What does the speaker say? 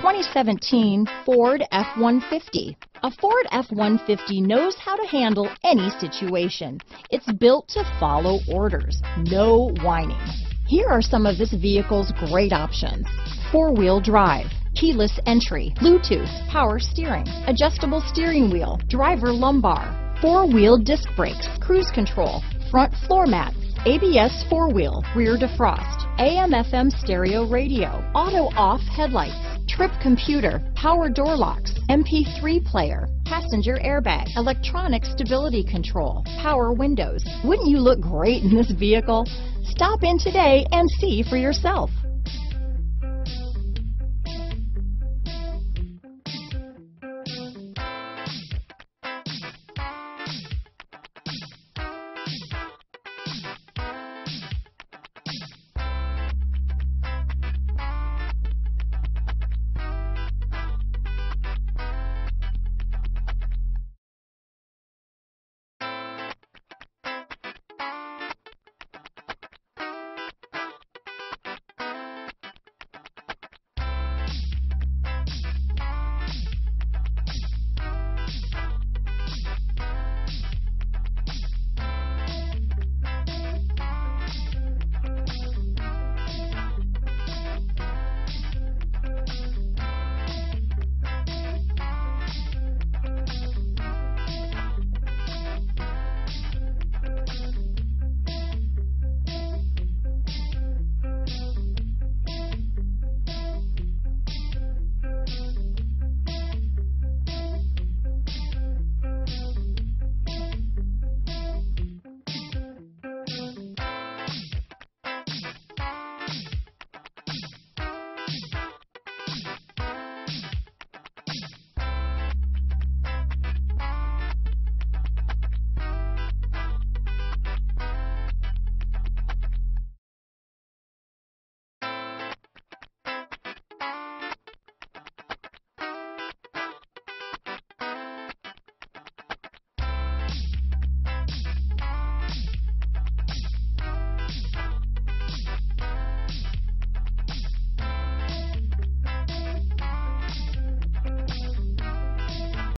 2017 Ford F-150. A Ford F-150 knows how to handle any situation. It's built to follow orders, no whining. Here are some of this vehicle's great options. Four-wheel drive, keyless entry, Bluetooth, power steering, adjustable steering wheel, driver lumbar, four-wheel disc brakes, cruise control, front floor mats, ABS four-wheel, rear defrost, AM FM stereo radio, auto off headlights, trip computer, power door locks, MP3 player, passenger airbag, electronic stability control, power windows. Wouldn't you look great in this vehicle? Stop in today and see for yourself.